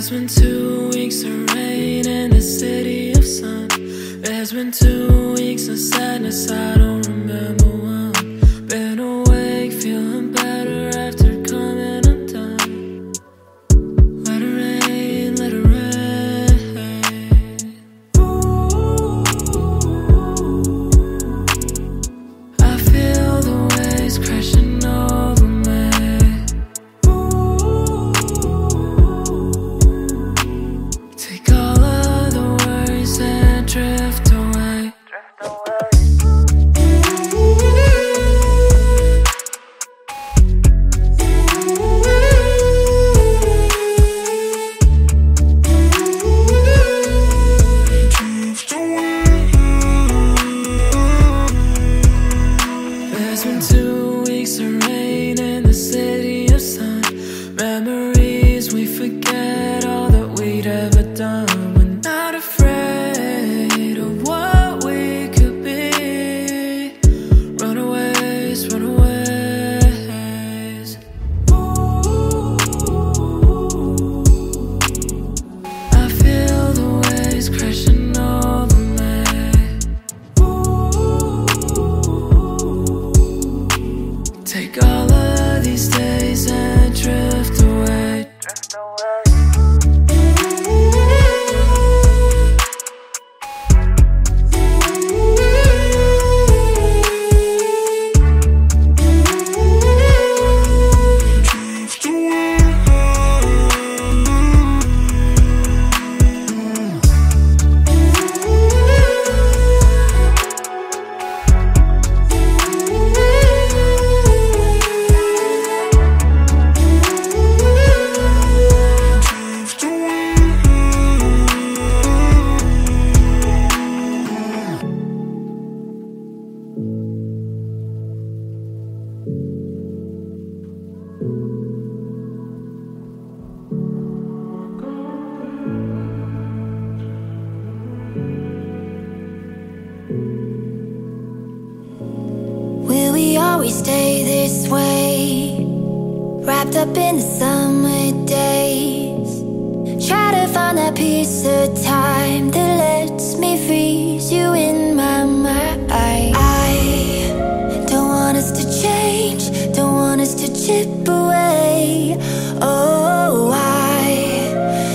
There's been two weeks of rain in the city of sun. There's been two weeks of sadness, I don't Find that piece of time that lets me freeze you in my mind. I don't want us to change, don't want us to chip away. Oh, I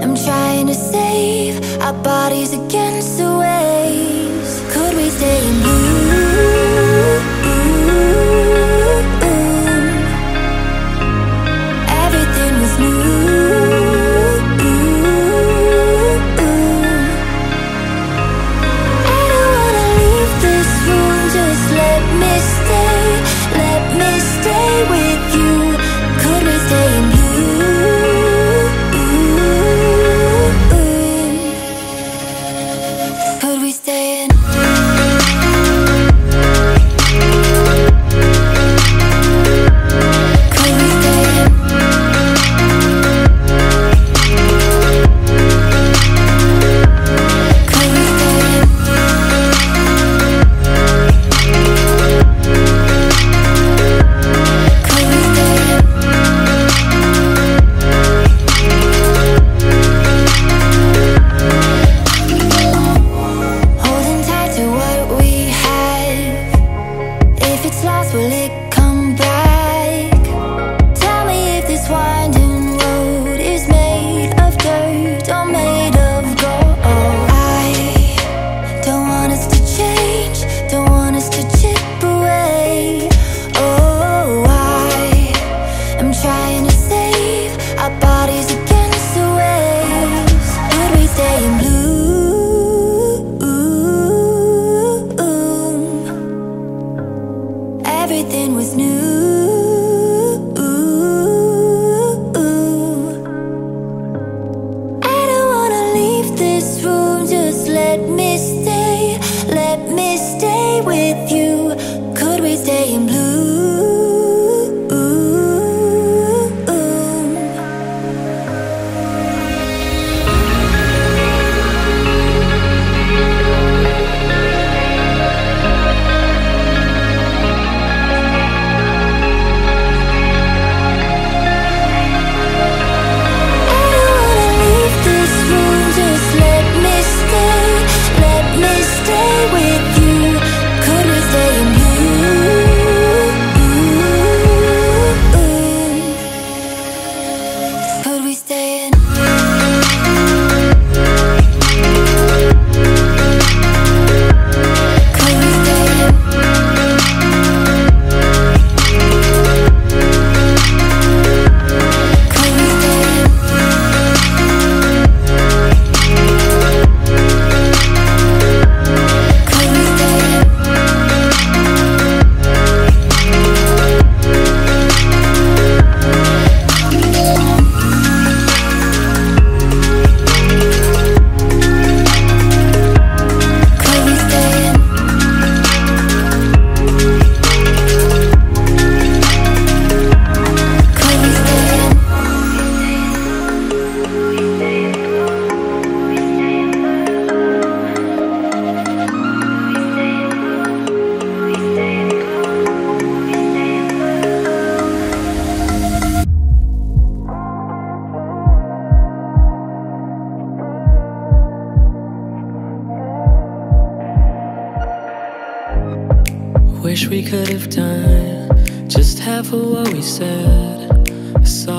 am trying to save our bodies against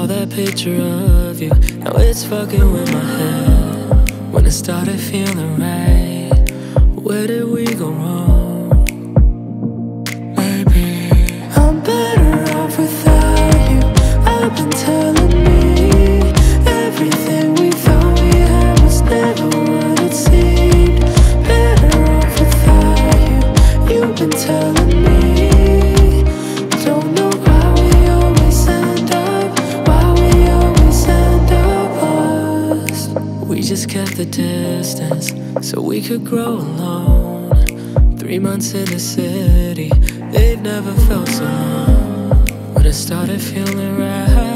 that picture of you. Now it's fucking with my head. When it started feeling right Where did we go wrong? Maybe I'm better off without you. I've been telling me Everything distance so we could grow alone. Three months in the city, they've never felt so long. But it started feeling right.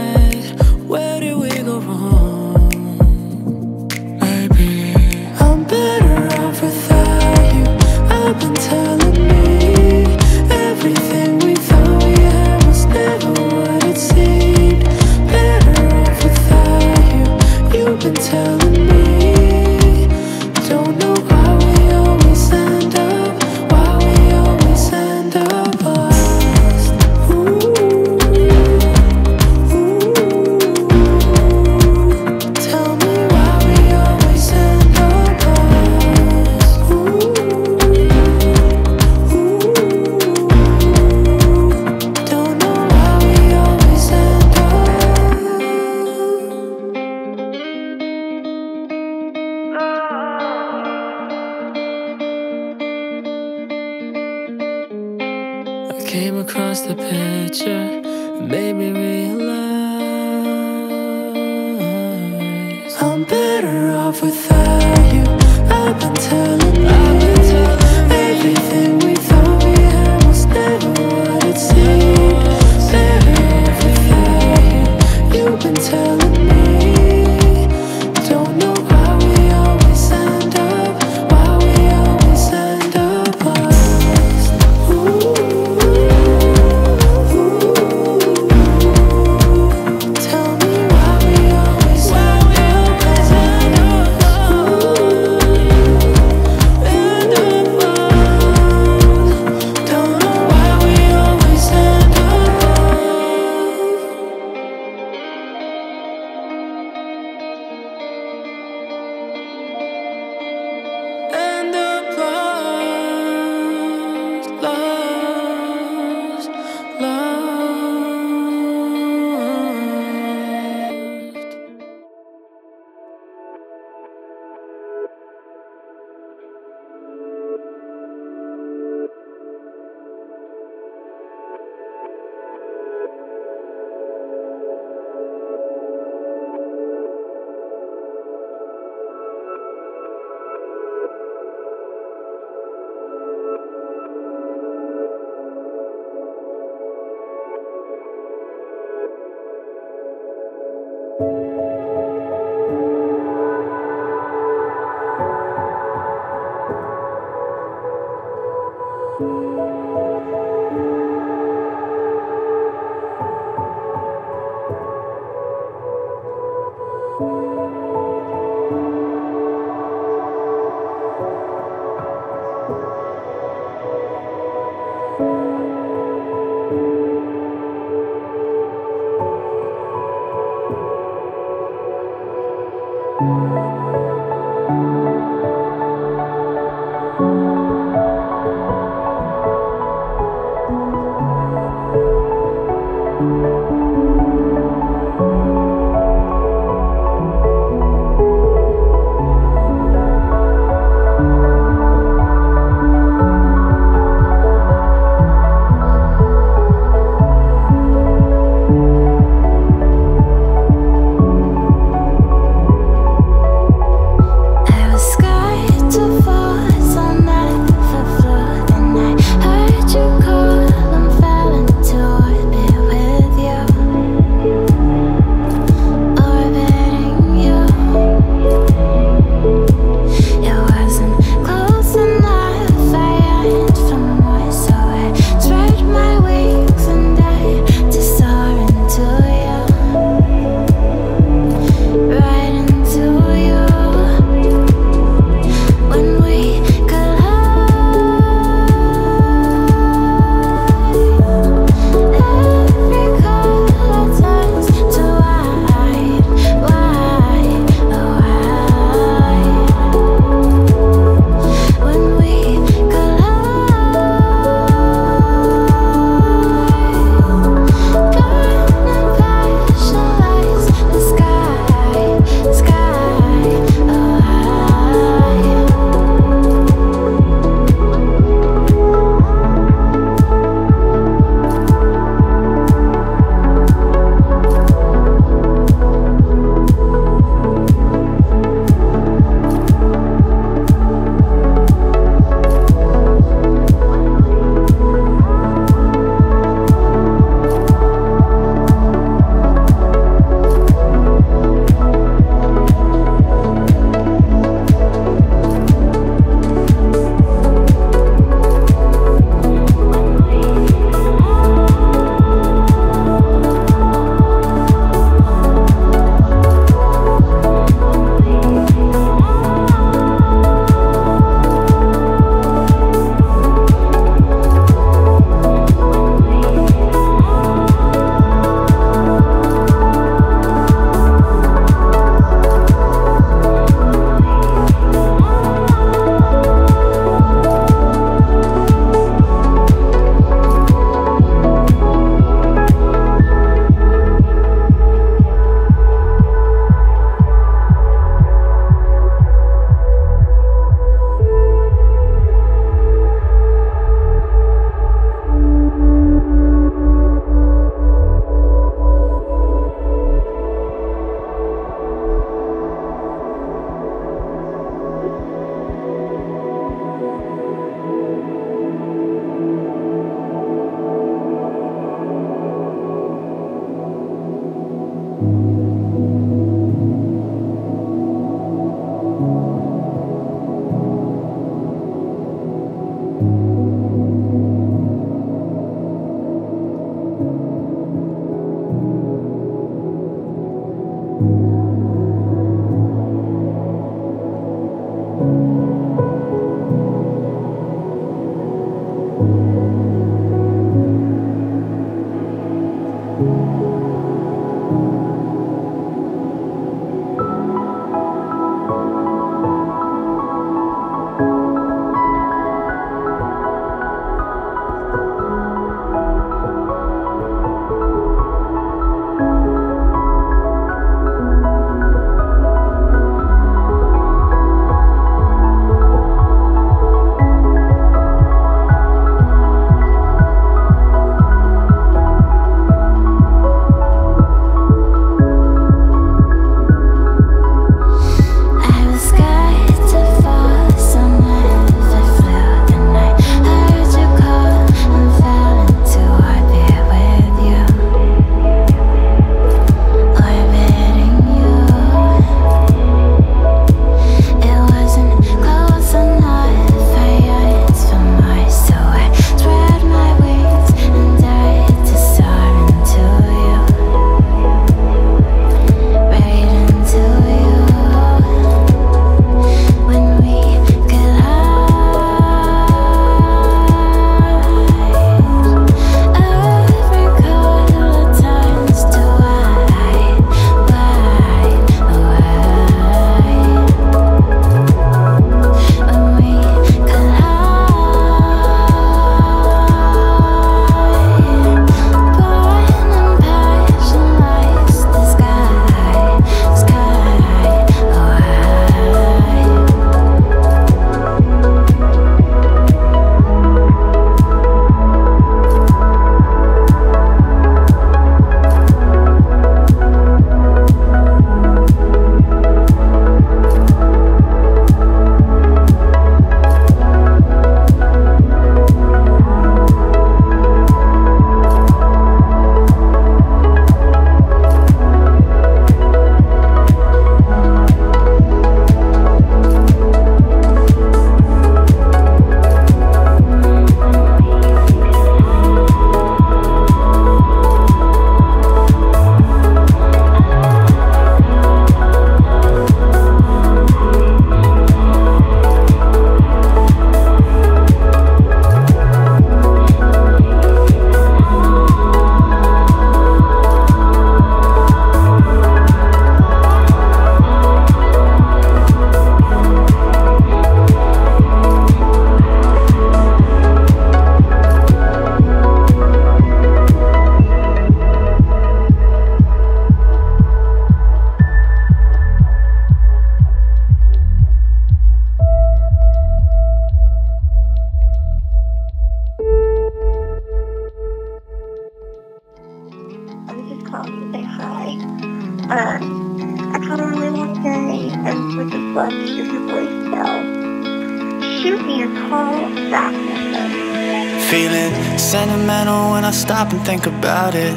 Feeling sentimental when I stop and think about it.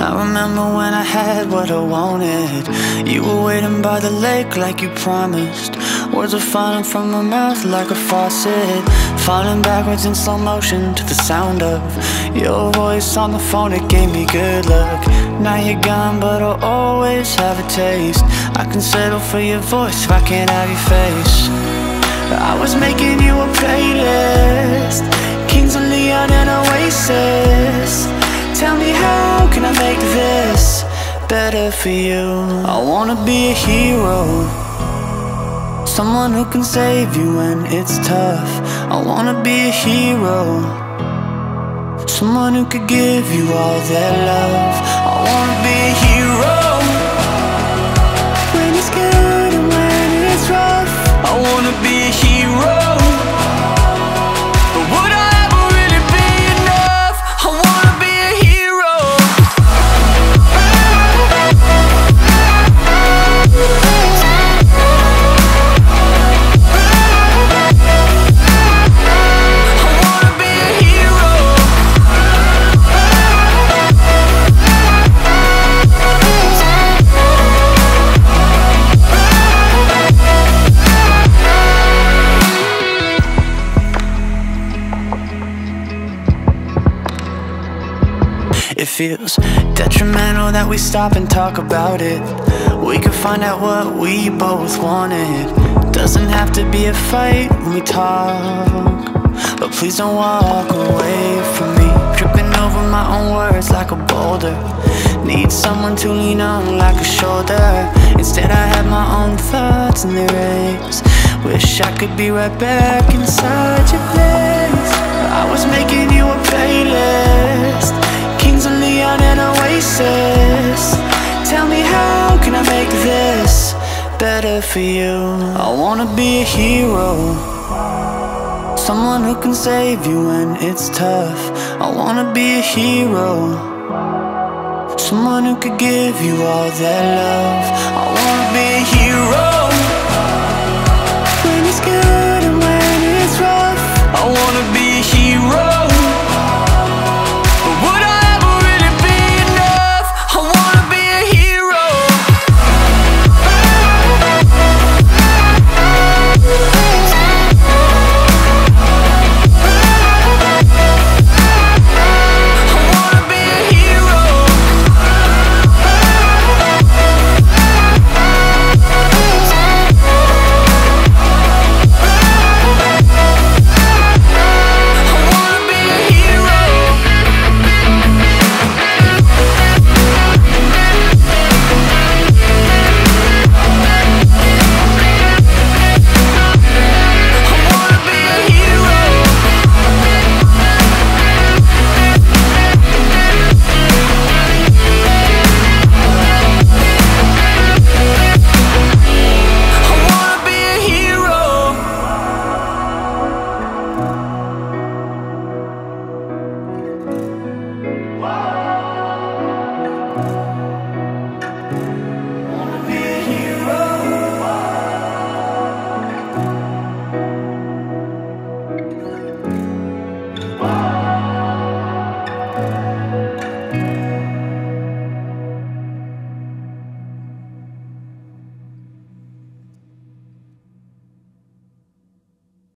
I remember when I had what I wanted. You were waiting by the lake like you promised. Words were falling from my mouth like a faucet. Falling backwards in slow motion to the sound of your voice on the phone. It gave me good luck. Now you're gone, but I'll always have a taste. I can settle for your voice if I can't have your face. I was making you a playlist. Kings of Leon and Oasis. Tell me how can I make this better for you? I wanna be a hero. Someone who can save you when it's tough. I wanna be a hero. Someone who could give you all their love. I wanna be a hero be a hero feels detrimental that we stop and talk about it. We could find out what we both wanted. Doesn't have to be a fight when we talk. But please don't walk away from me. Tripping over my own words like a boulder. Need someone to lean on like a shoulder. Instead, I have my own thoughts and they race. Wish I could be right back inside your place. I was making better for you? I wanna be a hero. Someone who can save you when it's tough. I wanna be a hero. Someone who could give you all that love. I wanna be a hero.